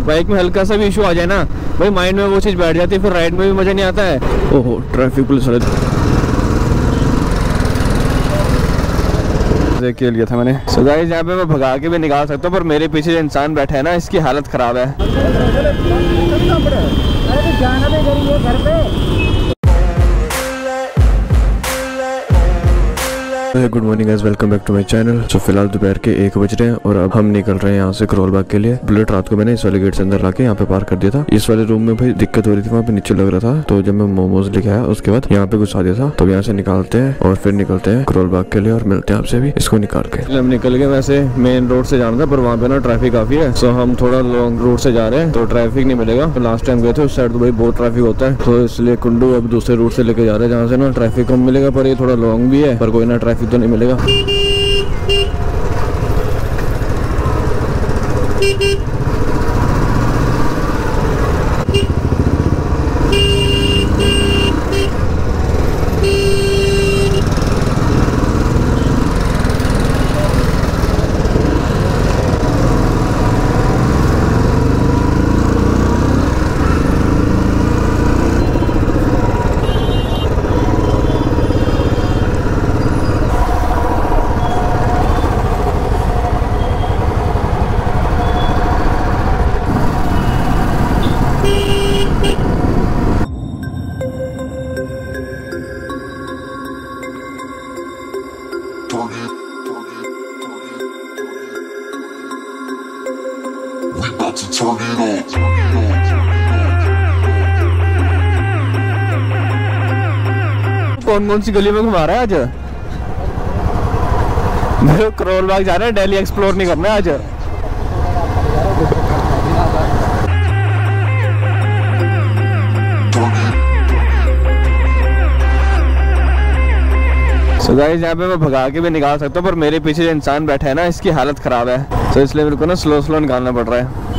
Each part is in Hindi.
बाइक में हल्का सा भी इशू आ जाए ना भाई माइंड में वो चीज़ बैठ जाती है फिर राइड में भी मज़ा नहीं आता है। ओहो ट्रैफ़िक पुलिस वाले। देख के लिया था मैंने। सो गाइस यहाँ पे मैं भगा के भी निकाल सकता हूँ पर मेरे पीछे जो इंसान बैठा है ना इसकी हालत ख़राब है। Good morning guys welcome back to my channel so फ़िलहाल दोपहर के एक बज रहे हैं और अब हम निकल रहे हैं यहाँ से करोल बाग के लिए। बुलेट रात को मैंने इस वाले गेट से अंदर लाके यहाँ पे पार्क कर दिया था। इस वाले रूम में भाई दिक्कत हो रही थी, वहाँ पे नीचे लग रहा था। तो जब मैं मोमोज लेके आया, उसके बाद यहाँ पे घुसा दिया था। तो यहाँ से निकालते हैं और फिर निकलते हैं करोल बाग के लिए और मिलते हैं आपसे भी इसको निकाल के। हम निकल गए वैसे मेन रोड से जाना था पर वहाँ पे ना ट्रैफ़िक काफ़ी है। सो हम थोड़ा लॉन्ग रूट से जा रहे हैं तो ट्रैफ़िक नहीं मिलेगा। तो लास्ट टाइम गए थे, उस साइड तो भाई बहुत ट्रैफ़िक होता है। तो इसलिए कुंडू अब दूसरे रूट से लेके जा रहे हैं, जहाँ से ना ट्रैफ़िक कम मिलेगा, पर ये थोड़ा लॉन्ग भी है, पर कोई ना ट्रैफ़िक ट्रैफ़िक तो नहीं मिलेगा Beep, beep. कौन कौन सी गली में घुमा रहा है आज? मेरे करोल बाग जा रहे है दिल्ली एक्सप्लोर नहीं करना आज। सो गाइस यहाँ पे मैं भगा के भी निकाल सकता हूँ, पर मेरे पीछे जो इंसान बैठा है ना, इसकी हालत खराब है। तो इसलिए मेरे को ना स्लो स्लो निकालना पड़ रहा है।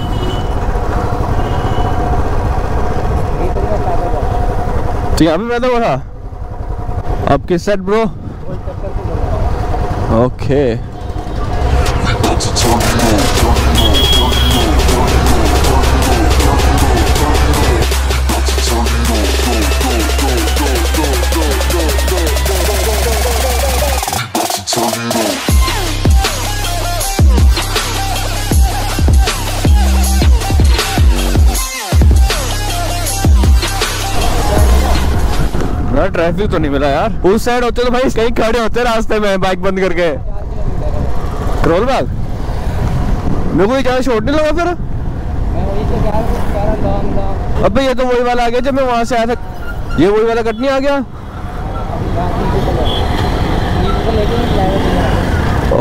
तो यहाँ पे पैदा हुआ था अब किस साइड ब्रो ओके ना ट्रैफ़िक तो नहीं मिला यार। उस साइड होते तो भाई कहीं खड़े होते रास्ते में बाइक बंद करके। करोल बाग मेरे को ज़्यादा शॉर्ट नहीं लगा फिर? अबे, ये तो वही वाला आ गया जब मैं वहाँ से आया था। ये वही वाला कट नहीं आ गया।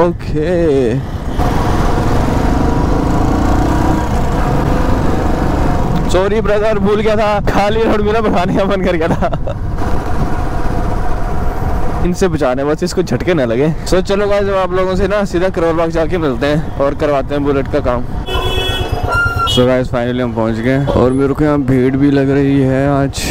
ओके। सॉरी ब्रदर भूल गया था। खाली रोड मेरा बढ़ाने का मन कर गया था। इनसे बचाने, बस इसको झटके ना लगे। सो चलो गाइस अब आप लोगों से ना सीधा करोल बाग जाके मिलते हैं और करवाते हैं बुलेट का काम। सो गाइस फाइनली हम पहुँच गए। और मेरे को यहाँ भीड़ भी लग रही है आज।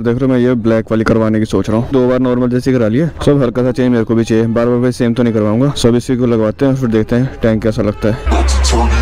देख रहे हो, मैं ये ब्लैक वाली करवाने की सोच रहा हूँ। दो बार नॉर्मल जैसी करा लिया सब हल्का सा चाहिए मेरे को भी चाहिए। बार बार भाई सेम तो नहीं करवाऊँगा। सब इसी को लगवाते हैं फिर देखते हैं टैंक कैसा लगता है।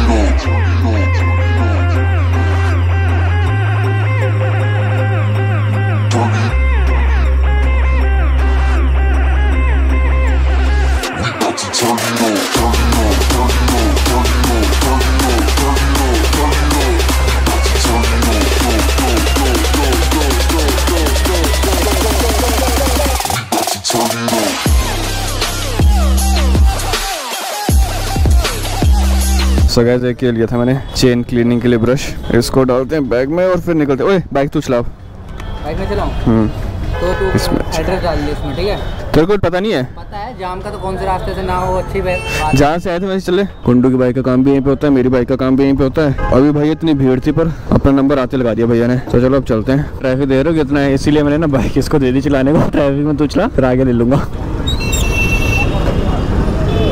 सो गाइस एक ये लिया था मैंने चेन क्लीनिंग के लिए ब्रश इसको डालते हैं बैग में और फिर निकलते हैं। ओए बाइक तू चला बाइक में चलाऊं हम्म। तो तू इसमें- एड्रेस डाल दे इसमें ठीक है? तेरे को पता नहीं है? पता है जाम का तो कौन से रास्ते से ना हो अच्छी बात बात है। जहाँ से आए थे वैसे चले। कुंडू की बाइक का काम भी यहीं पे होता है मेरी बाइक का काम भी यहीं पे होता है। अभी भाई इतनी भीड़ थी पर अपना नंबर आते लगा दिया भैया ने। तो चलो अब चलते हैं। ट्रैफ़िक दे रहे हो कितना है? इसीलिए मैंने ना बाइक इसको दे दी चलाने को। ट्रैफ़िक में तू चला फिर आगे ले लूँगा।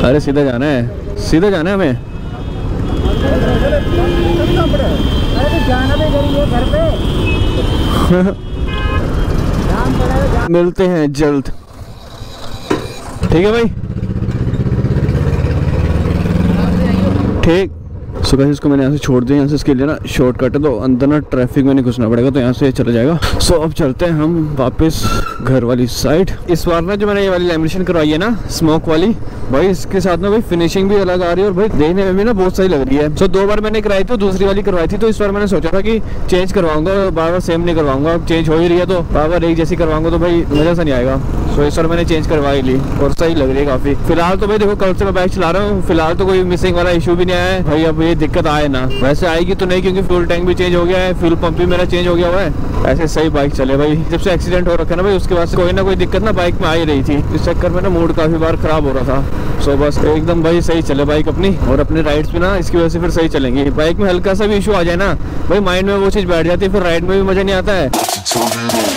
अरे सीधा जाना है। सीधा जाना है हमें? मिलते हैं जल्द। ठीक है भाई? ठीक। सो गाइस इसको मैंने यहाँ से छोड़ दिया, यहाँ से इसके लिए ना शॉर्टकट है तो अंदर ना ट्रैफ़िक में नहीं घुसना पड़ेगा तो यहाँ से चला जाएगा। सो अब चलते हैं हम वापस घर वाली साइड इस बार ना जो मैंने ये वाली लेमिनेशन करवाई है ना स्मोक वाली, भाई इसके साथ में भाई फिनिशिंग भी अलग आ रही है और भाई देखने में भी ना बहुत सही लग रही है। सो दो बार मैंने कराई थी दूसरी वाली करवाई थी तो इस बार मैंने सोचा था कि चेंज करवाऊँगा बार बार सेम नहीं करवाऊँगा, अब चेंज हो ही रही है तो बार बार एक जैसी करवाऊँगा तो भाई मज़ा सा नहीं आएगा। इस बार मैंने चेंज करवाई ली और सही लग रही है काफ़ी। फ़िलहाल तो भाई देखो, कल से मैं बाइक चला रहा हूँ। फ़िलहाल तो कोई मिसिंग वाला इशू भी नहीं आया है। भाई, अब ये दिक्कत आए ना। वैसे आएगी तो नहीं, क्योंकि फ्यूल टैंक भी चेंज हो गया है। फ्यूल पंप भी मेरा चेंज हो गया हुआ है। ऐसे सही बाइक चले। भाई, जब से एक्सीडेंट हो रखा ना भाई, उसके बाद कोई ना कोई दिक्कत ना बाइक में आ ही रही थी। इस चक्कर में ना मूड काफ़ी बार खराब हो रहा था। सो बस एकदम भाई सही चले बाइक अपनी और अपने राइड्स भी ना, इसकी वजह से फिर सही चलेंगी। बाइक में हल्का सा भी इशू आ जाए ना, भाई माइंड में वो चीज़ बैठ जाती है, फिर राइड में भी मज़ा नहीं आता है।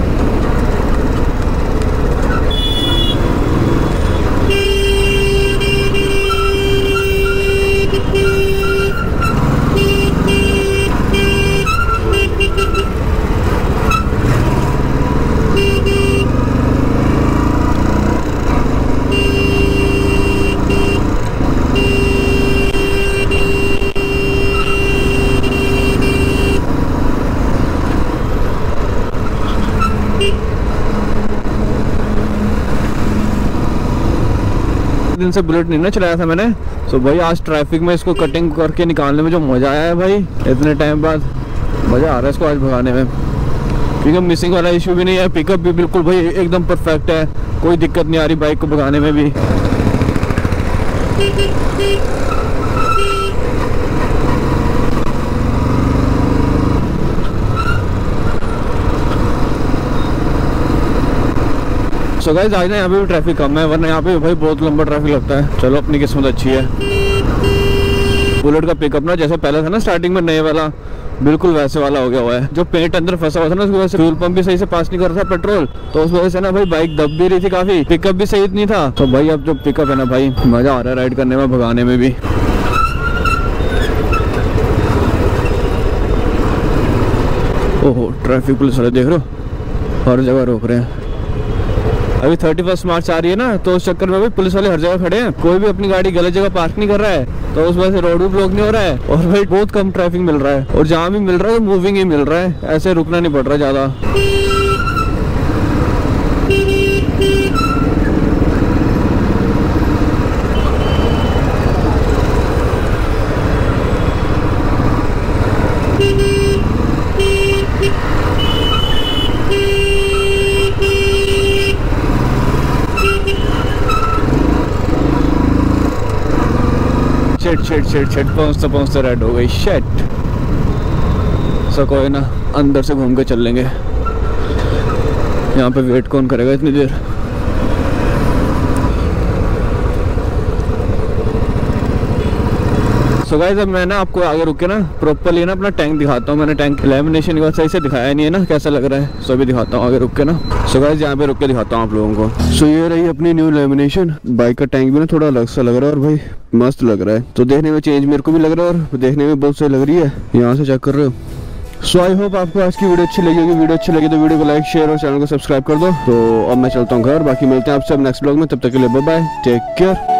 से बुलेट नहीं ना चलाया था मैंने। तो भाई, आज ट्रैफ़िक में इसको कटिंग करके निकालने में जो मज़ा आया है भाई, इतने टाइम बाद मज़ा आ रहा है इसको आज भगाने में। क्योंकि मिसिंग वाला इशू भी नहीं है पिकअप भी बिल्कुल भाई एकदम परफेक्ट है, कोई दिक्कत नहीं आ रही बाइक को भगाने में भी। सो गाइस आज ना यहाँ पे भी ट्रैफ़िक कम है, वरना यहाँ पे भाई बहुत लंबा ट्रैफ़िक लगता है। चलो, अपनी किस्मत अच्छी है। बुलेट का पिकअप ना जैसे पहले था ना स्टार्टिंग में नए वाला, बिल्कुल वैसे वाला हो गया हुआ है। जो पेंट अंदर फंसा हुआ था ना, उसकी वजह से फ्यूल पंप भी सही से पास नहीं कर रहा था पेट्रोल तो उस वजह से ना भाई बाइक दब भी रही थी काफ़ी पिकअप भी सही नहीं था। तो भाई अब जो पिकअप है ना भाई, मज़ा आ रहा है राइड करने में, भगाने में भी। ओहो ट्रैफ़िक पुलिस वाले देख रहे हो? हर जगह रोक रहे हैं। अभी थर्टी फ़र्स्ट मार्च आ रही है ना तो उस चक्कर में भी पुलिस वाले हर जगह खड़े हैं। कोई भी अपनी गाड़ी गलत जगह पार्क नहीं कर रहा है तो उस वजह से रोड भी ब्लॉक नहीं हो रहा है और भाई बहुत कम ट्रैफ़िक मिल रहा है और जहाँ भी मिल रहा है तो मूविंग ही मिल रहा है। ऐसे रुकना नहीं पड़ रहा ज़्यादा। शिट शेट शेट पहुँचते पहुँचते रेड हो गई. शेट सो कोई ना, अंदर से घूम के चल लेंगे. यहाँ पे वेट कौन करेगा इतनी देर? सो गाइस अब मैं ना आपको आगे रुक ना प्रॉपरली ना अपना टैंक दिखाता हूँ। मैंने टैंक लेमिनेशन के बाद सही से दिखाया नहीं है ना, कैसा लग रहा है? सो भी दिखाता हूँ आगे रुक के ना। सो गाइस यहाँ पे रुक के दिखाता हूँ आप लोगों को। सो ये रही अपनी न्यू लेमिनेशन बाइक का टैंक भी ना थोड़ा अलग सा लग रहा है और भाई मस्त लग रहा है। तो देखने में चेंज मेरे को भी लग रहा है और देखने में बहुत सही लग रही है। यहाँ से चेक कर रहे हो। सो आई होप आपको आज की वीडियो अच्छी लगी होगी। वीडियो अच्छी लगी तो वीडियो को लाइक शेयर और चैनल को सब्सक्राइब कर दो। तो अब मैं चलता हूँ घर। बाकी मिलते हैं आपसे नेक्स्ट ब्लॉग में। तब तक के लिए बाय टेक केयर